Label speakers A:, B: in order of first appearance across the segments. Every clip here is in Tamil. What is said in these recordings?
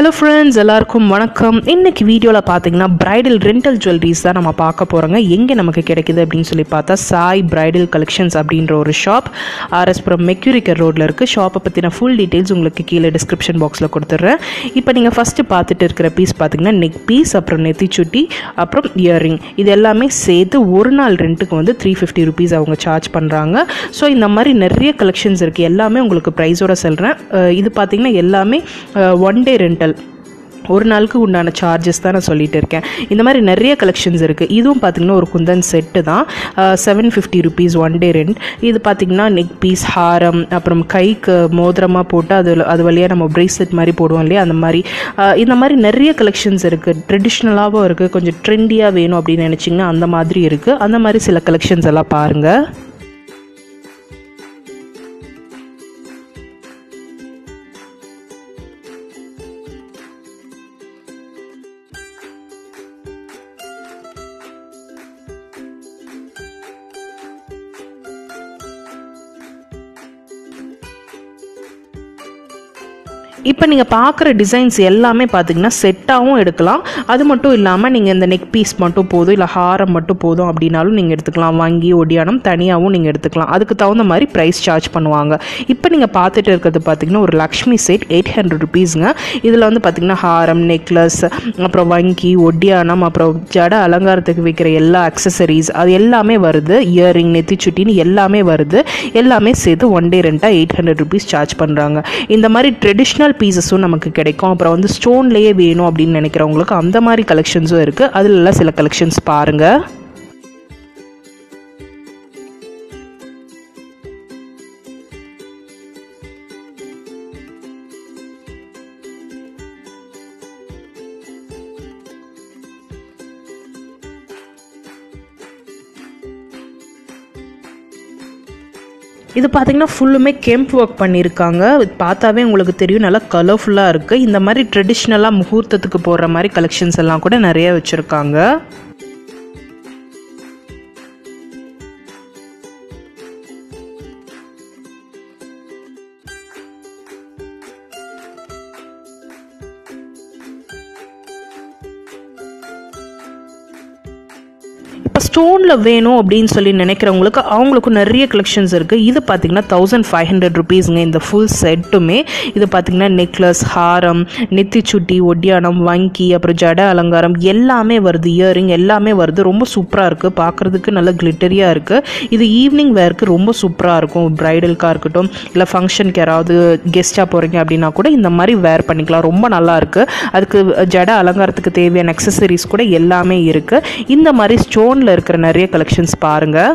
A: ஹலோ ஃப்ரெண்ட்ஸ் எல்லாருக்கும் வணக்கம். இன்றைக்கி வீடியோவில் பார்த்தீங்கன்னா பிரைடல் ரெண்டல் ஜுவல்லரிஸ் தான் நம்ம பார்க்க போகிறோங்க எங்கே நமக்கு கிடைக்குது அப்படின்னு சொல்லி பார்த்தா சாய் பிரைடல் கலெக்ஷன்ஸ் அப்படின்ற ஒரு ஷாப் ஆர்எஸ்புரம் மெக்யூரிக்கர் ரோட்டில் இருக்குது ஷாப்பை பற்றின ஃபுல் டீட்டெயில்ஸ் உங்களுக்கு கீழே டிஸ்கிரிப்ஷன் பாக்ஸில் கொடுத்துட்றேன் இப்போ நீங்கள் ஃபஸ்ட்டு பார்த்துட்டு இருக்கிற பீஸ் பார்த்தீங்கன்னா நெக் பீஸ் அப்புறம் நெத்தி சுட்டி அப்புறம் இயரிங் இது எல்லாமே சேர்த்து ஒரு நாள் ரெண்ட்டுக்கு வந்து த்ரீ ஃபிஃப்டி ருபீஸ் அவங்க சார்ஜ் பண்ணுறாங்க ஸோ இந்த மாதிரி நிறைய கலெக்ஷன்ஸ் இருக்குது எல்லாமே உங்களுக்கு ப்ரைஸோட சொல்கிறேன் இது பார்த்தீங்கன்னா எல்லாமே ஒன் டே ரெண்டல் ஒரு நாளுக்கு உண்டான சார்ஜஸ் தான் நான் சொல்லிட்டு இருக்கேன். இந்த மாதிரி நிறைய கலெக்ஷன்ஸ் இருக்குது இதுவும் பார்த்திங்கன்னா ஒரு குந்தன் செட்டு தான். Seven fifty rupees one day rent இது பார்த்திங்கன்னா நெக் பீஸ் ஹாரம் அப்புறம் கைக்கு மோதிரமாக போட்டு அது அது வழியாக நம்ம ப்ரேஸ்லெட் மாதிரி போடுவோம் இல்லையா? அந்த மாதிரி. இந்த மாதிரி நிறைய கலெக்ஷன்ஸ் இருக்குது ட்ரெடிஷ்னலாகவும் இருக்குது கொஞ்சம் ட்ரெண்டியாக வேணும் அப்படின்னு நினச்சிங்கன்னா அந்த மாதிரி இருக்குது அந்த மாதிரி சில கலெக்ஷன்ஸ் எல்லாம் பாருங்கள் இப்போ நீங்கள் பார்க்குற டிசைன்ஸ் எல்லாமே பார்த்தீங்கன்னா செட்டாகவும் எடுக்கலாம். அது மட்டும் இல்லாமல் நீங்கள் இந்த நெக் பீஸ் மட்டும் போதும் இல்லை ஹாரம் மட்டும் போதும் அப்படின்னாலும் நீங்கள் எடுத்துக்கலாம். வாங்கி ஒடியானம் தனியாகவும் நீங்கள் எடுத்துக்கலாம். அதுக்கு தகுந்த மாதிரி ப்ரைஸ் சார்ஜ் பண்ணுவாங்க. இப்போ நீங்கள் பார்த்துட்டு இருக்கிறது பார்த்தீங்கன்னா ஒரு லக்ஷ்மி செட் எயிட் ஹண்ட்ரட் ருபீஸுங்க இதில் வந்து பார்த்தீங்கன்னா ஹாரம் நெக்லஸ் அப்புறம் வங்கி ஒடியானம் அப்புறம் ஜட அலங்காரத்துக்கு விற்கிற எல்லா அக்சசரிஸ் அது எல்லாமே வருது. இயரிங் நெத்திச்சுட்டின்னு எல்லாமே வருது. எல்லாமே சேர்த்து ஒன் டே ரெண்டாக எயிட் ஹண்ட்ரட் ருபீஸ் சார்ஜ் பண்ணுறாங்க இந்த மாதிரி ட்ரெடிஷ்னல் பீசஸும் நமக்கு கிடைக்கும். அப்புறம் வந்து ஸ்டோன்லேயே வேணும் அப்படின்னு நினைக்கிறவங்களுக்கு அந்த மாதிரி கலெக்ஷன்ஸும் இருக்குது அதில் சில கலெக்ஷன்ஸ் பாருங்கள் இது பார்த்தீங்கன்னா ஃபுல்லுமே கெம்ப் ஒர்க் பண்ணியிருக்காங்க பார்த்தாவே உங்களுக்கு தெரியும் நல்லா கலர்ஃபுல்லாக இருக்குது இந்த மாதிரி ட்ரெடிஷ்னலாக முகூர்த்தத்துக்கு போடுற மாதிரி கலெக்ஷன்ஸ் எல்லாம் கூட நிறைய வச்சுருக்காங்க. ஸ்டோனில் வேணும் அப்படின்னு சொல்லி நினைக்கிறவங்களுக்கு அவங்களுக்கும் நிறைய கலெக்ஷன்ஸ் இருக்குது இது பார்த்தீங்கன்னா தௌசண்ட் ஃபைவ் ஹண்ட்ரட் ருபீஸுங்க இந்த ஃபுல் செட்டுமே இது பார்த்தீங்கன்னா நெக்லஸ் ஹாரம் நெத்திச்சுட்டி ஒட்டியானம் வங்கி அப்புறம் ஜட அலங்காரம் எல்லாமே வருது. இயரிங் எல்லாமே வருது. ரொம்ப சூப்பராக இருக்குது பார்க்குறதுக்கு நல்ல கிளிட்டரியாக இருக்குது இது ஈவினிங் வேர்க்கு ரொம்ப சூப்பராக இருக்கும். ப்ரைடலுக்காக இருக்கட்டும் இல்லை ஃபங்க்ஷனுக்கு யாராவது கெஸ்ட்டாக போகிறீங்க அப்படின்னா கூட இந்த மாதிரி வேர் பண்ணிக்கலாம். ரொம்ப நல்லாயிருக்கு அதுக்கு ஜட அலங்காரத்துக்கு தேவையான அக்சசரிஸ் கூட எல்லாமே இருக்குது இந்த மாதிரி ஸ்டோனில் இருக்கிற நிறைய கலெக்ஷன்ஸ் பாருங்கள்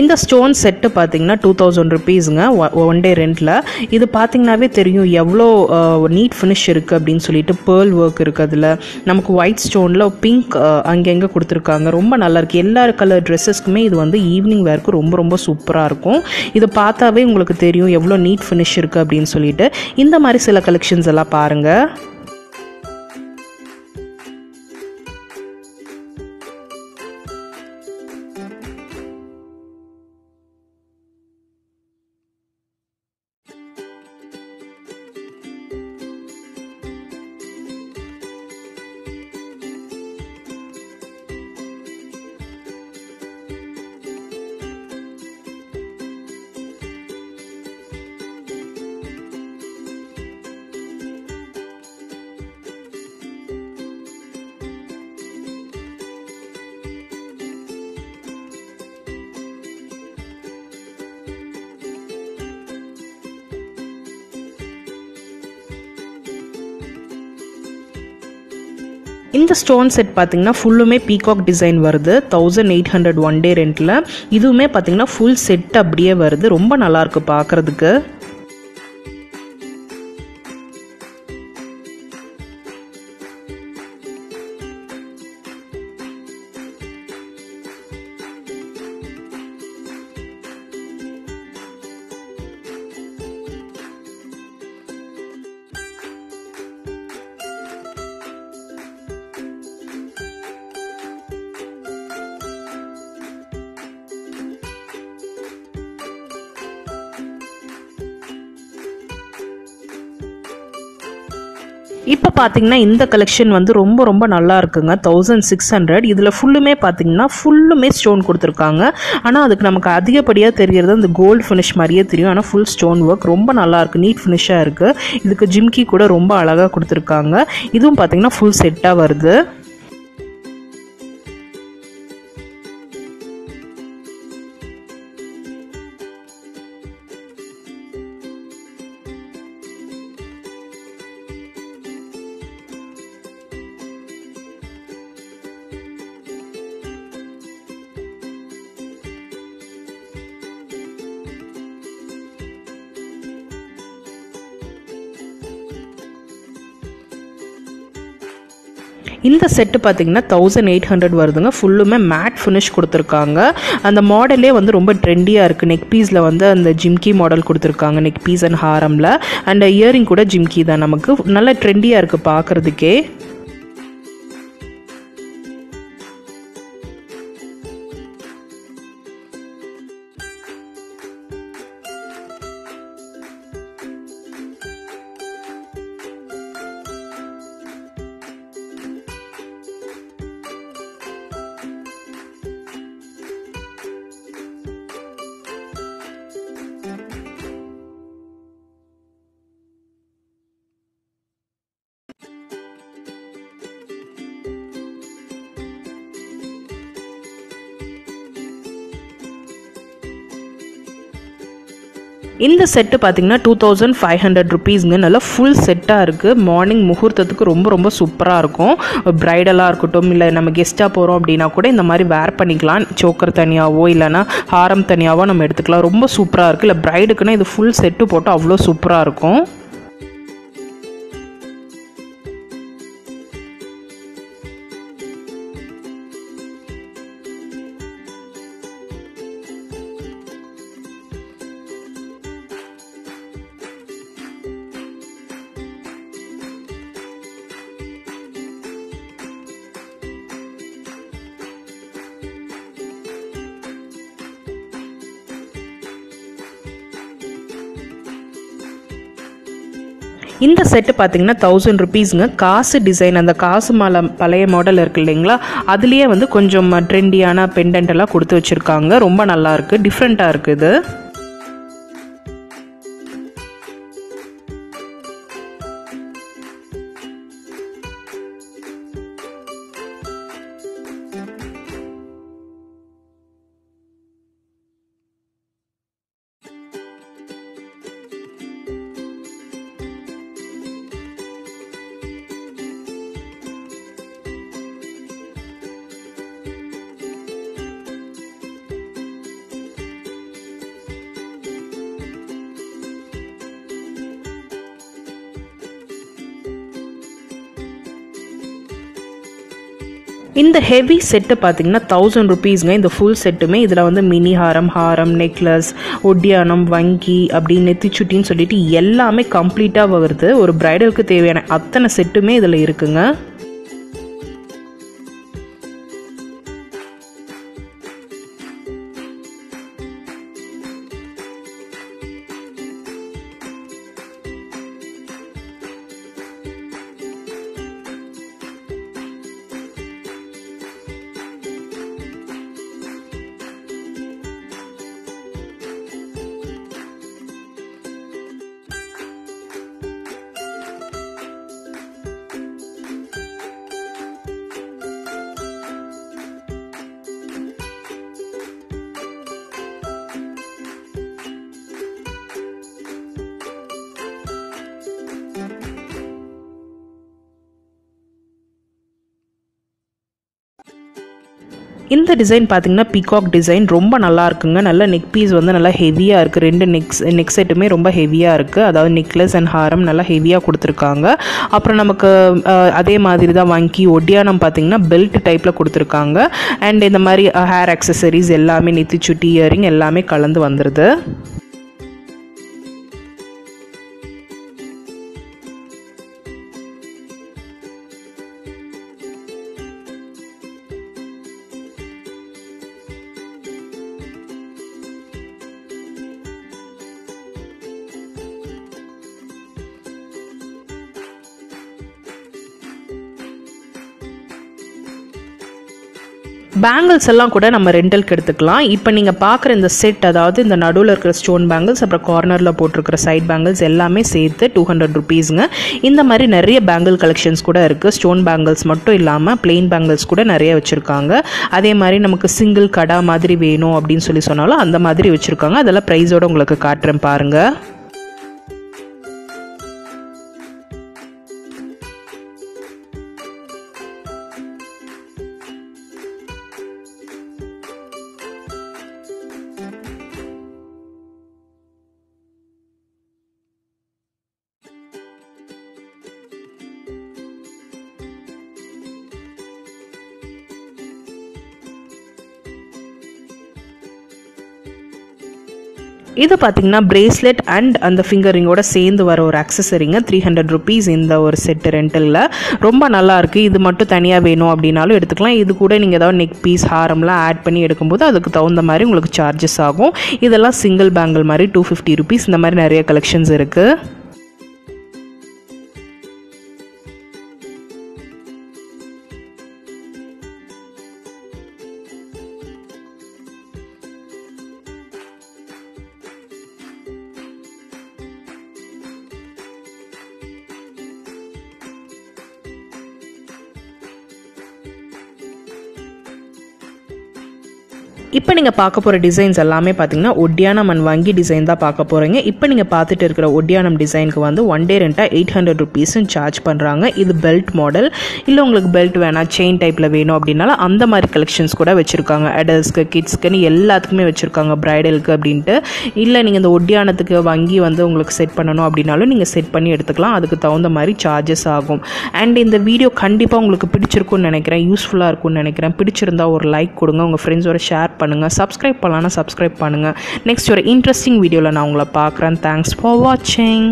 A: இந்த ஸ்டோன் செட்டு பார்த்தீங்கன்னா டூ தௌசண்ட் ருபீஸுங்க ஒன் டே ரெண்டில் இது பார்த்தீங்கன்னாவே தெரியும் எவ்வளோ நீட் ஃபினிஷ் இருக்குது அப்படின்னு சொல்லிட்டு பேர்ல் ஒர்க் இருக்குது அதில். நமக்கு ஒயிட் ஸ்டோனில் பிங்க் அங்கங்கே கொடுத்துருக்காங்க. ரொம்ப நல்லாயிருக்கு எல்லா கலர் ட்ரெஸ்ஸஸ்க்குமே இது வந்து ஈவினிங் வேர்க்கு ரொம்ப ரொம்ப சூப்பராக இருக்கும். இது பார்த்தாவே உங்களுக்கு தெரியும் எவ்வளோ நீட் ஃபினிஷ் இருக்குது அப்படின்னு சொல்லிட்டு. இந்த மாதிரி சில கலெக்ஷன்ஸ் எல்லாம் பாருங்கள் இந்த ஸ்டோன் செட் பார்த்தீங்கன்னா ஃபுல்லுமே பீகாக் டிசைன் வருது. Thousand eight hundred one day ரெண்டில் இதுவுமே பார்த்தீங்கன்னா ஃபுல் செட் அப்படியே வருது. ரொம்ப நல்லாயிருக்கு பார்க்குறதுக்கு இப்போ பார்த்தீங்கன்னா இந்த கலெக்ஷன் வந்து ரொம்ப ரொம்ப நல்லா இருக்குங்க. தௌசண்ட் சிக்ஸ் ஹண்ட்ரட் இதில் ஃபுல்லுமே பார்த்தீங்கன்னா ஃபுல்லுமே ஸ்டோன் கொடுத்துருக்காங்க. ஆனால் அதுக்கு நமக்கு அதிகப்படியாக தெரியறது அந்த கோல்டு ஃபினிஷ் மாதிரியே தெரியும். ஆனால் ஃபுல் ஸ்டோன் ஒர்க் ரொம்ப நல்லா இருக்குது நீட் ஃபினிஷாக இருக்குது இதுக்கு ஜிம்கி கூட ரொம்ப அழகாக கொடுத்துருக்காங்க. இதுவும் பார்த்தீங்கன்னா ஃபுல் செட்டாக வருது. இந்த செட்டு பார்த்தீங்கன்னா தௌசண்ட் எயிட் ஹண்ட்ரட் வருதுங்க. ஃபுல்லுமே மேட் ஃபினிஷ் கொடுத்துருக்காங்க. அந்த மாடலே வந்து ரொம்ப ட்ரெண்டியாக இருக்குது நெக் பீஸில் வந்து அந்த ஜிம்கி மாடல் கொடுத்துருக்காங்க. நெக் பீஸ் அண்ட் ஹாரமில் அண்ட் இயரிங் கூட ஜிம்கி தான் நமக்கு. நல்ல ட்ரெண்டியாக இருக்குது பார்க்குறதுக்கே இந்த செட்டு பார்த்தீங்கன்னா டூ தௌசண்ட் ஃபைவ் ஹண்ட்ரட் ருபீஸ்ங்க நல்லா ஃபுல் செட்டாக இருக்குது மார்னிங் முகூர்த்தத்துக்கு ரொம்ப ரொம்ப சூப்பராக இருக்கும். ப்ரைடலாக இருக்கட்டும் இல்லை நம்ம கெஸ்ட்டாக போகிறோம் அப்படின்னா கூட இந்த மாதிரி வேர் பண்ணிக்கலாம். சோக்கர் தனியாகவோ இல்லைனா ஹாரம் தனியாகவோ நம்ம எடுத்துக்கலாம். ரொம்ப சூப்பராக இருக்குது இல்லை ப்ரைடுக்குன்னா இது ஃபுல் செட்டு போட்டால் அவ்வளோ சூப்பராக இருக்கும். இந்த செட்டு பார்த்தீங்கன்னா தௌசண்ட் ருபீஸுங்க காசு டிசைன் அந்த காசு மாலை பழைய மாடல் இருக்கு இல்லைங்களா? அதுலேயே வந்து கொஞ்சம் ட்ரெண்டியான பெண்டன்ட் எல்லாம் கொடுத்து வச்சுருக்காங்க. ரொம்ப நல்லா இருக்குது டிஃப்ரெண்ட்டாக இருக்குது இந்த ஹெவி செட்டு பார்த்தீங்கன்னா தௌசண்ட் ருபீஸ்ங்க இந்த ஃபுல் செட்டுமே இதில் வந்து மினி ஹாரம் ஹாரம் நெக்லஸ் ஒட்டியானம் வங்கி அப்படி நெத்திச்சுட்டின்னு சொல்லிட்டு எல்லாமே கம்ப்ளீட்டாக வருது. ஒரு பிரைடலுக்கு தேவையான அத்தனை செட்டுமே இதில் இருக்குங்க. இந்த டிசைன் பார்த்தீங்கன்னா பீகாக் டிசைன் ரொம்ப நல்லா இருக்குங்க. நல்ல நெக் பீஸ் வந்து நல்லா ஹெவியாக இருக்குது ரெண்டு நெக்ஸ் நெக் செட்டுமே ரொம்ப ஹெவியாக இருக்குது அதாவது நெக்லஸ் அண்ட் ஹாரம் நல்லா ஹெவியாக கொடுத்துருக்காங்க. அப்புறம் நமக்கு அதே மாதிரி தான் வங்கி ஒட்டியானம் பார்த்தீங்கன்னா பெல்ட் டைப்பில் கொடுத்துருக்காங்க. அண்ட் இந்த மாதிரி ஹேர் அக்சசரிஸ் எல்லாமே நெத்திச்சுட்டி இயரிங் எல்லாமே கலந்து வந்துடுது பேங்கிள்ஸ் எல்லாம் கூட நம்ம ரெண்டலுக்கு எடுத்துக்கலாம். இப்போ நீங்கள் பார்க்குற இந்த செட் அதாவது இந்த நடுவில் இருக்கிற ஸ்டோன் பேங்கிள்ஸ் அப்புறம் கார்னரில் போட்டிருக்கிற சைட் பேங்கிள்ஸ் எல்லாமே சேர்த்து டூ ஹண்ட்ரட் ருபீஸுங்க இந்த மாதிரி நிறைய பேங்கிள் கலெக்ஷன்ஸ் கூட இருக்குது ஸ்டோன் பேங்கிள்ஸ் மட்டும் இல்லாமல் பிளெயின் பேங்கிள்ஸ் கூட நிறைய வச்சுருக்காங்க. அதே மாதிரி நமக்கு சிங்கிள் கடா மாதிரி வேணும் அப்படின்னு சொல்லி சொன்னாலும் அந்த மாதிரி வச்சுருக்காங்க. அதெல்லாம் ப்ரைஸோடு உங்களுக்கு காட்டுறேன் பாருங்கள் இது பார்த்தீங்கன்னா பிரேஸ்லெட் அண்ட் அந்த ஃபிங்கரிங்கோட சேர்ந்து வர ஒரு அக்சசரிங்க த்ரீ ஹண்ட்ரட் ருபீஸ் இந்த ஒரு செட்டு ரெண்டலில் ரொம்ப நல்லாயிருக்கு இது மட்டும் தனியாக வேணும் அப்படின்னாலும் எடுத்துக்கலாம். இது கூட நீங்கள் ஏதாவது நெக் பீஸ் ஹாரம்லாம் ஆட் பண்ணி எடுக்கும்போது அதுக்கு தகுந்த மாதிரி உங்களுக்கு சார்ஜஸ் ஆகும். இதெல்லாம் சிங்கிள் பேங்கிள் மாதிரி டூ ஃபிஃப்டி ருபீஸ் இந்த மாதிரி நிறைய கலெக்ஷன்ஸ் இருக்குது இப்போ நீங்கள் பார்க்க போகிற டிசைன்ஸ் எல்லாமே பார்த்தீங்கன்னா ஒட்டியானம் அண்ட் வங்கி டிசைன் தான் பார்க்க போகிறீங்க இப்போ நீங்கள் பார்த்துட்டு இருக்கிற ஒட்டியானம் டிசைனுக்கு வந்து ஒன் டே ரெண்டாக எயிட் ஹண்ட்ரட் ருபீஸும் சார்ஜ் பண்ணுறாங்க இது பெல்ட் மாடல் இல்லை உங்களுக்கு பெல்ட் வேணாம் செயின் டைப்பில் வேணும் அப்படின்னாலும் அந்த மாதிரி கலெக்ஷன்ஸ் கூட வச்சுருக்காங்க. அடல்ட்ஸ்க்கு கிட்ஸ்க்குன்னு எல்லாத்துக்குமே வச்சுருக்காங்க. ப்ரைடலுக்கு அப்படின்ட்டு. இல்லை நீங்கள் இந்த ஒட்டியானத்துக்கு வங்கி வந்து உங்களுக்கு செட் பண்ணணும் அப்படின்னாலும் நீங்கள் செட் பண்ணி எடுத்துக்கலாம். அதுக்கு தகுந்த மாதிரி சார்ஜஸ் ஆகும். அண்ட் இந்த வீடியோ கண்டிப்பாக உங்களுக்கு பிடிச்சிருக்கும்னு நினைக்கிறேன். யூஸ்ஃபுல்லாக இருக்கும்னு நினைக்கிறேன். பிடிச்சிருந்தா ஒரு லைக் கொடுங்க. உங்கள் ஃப்ரெண்ட்ஸோட ஷேர் பண்ணுங்கள் சப்ஸ்கிரைப் பண்ணலான்னா சப்ஸ்கிரைப் பண்ணுங்கள் நெக்ஸ்ட் ஒரு இன்ட்ரெஸ்டிங் வீடியோவில் நான் உங்களை பார்க்குறேன். தேங்க்ஸ் ஃபார் வாட்சிங்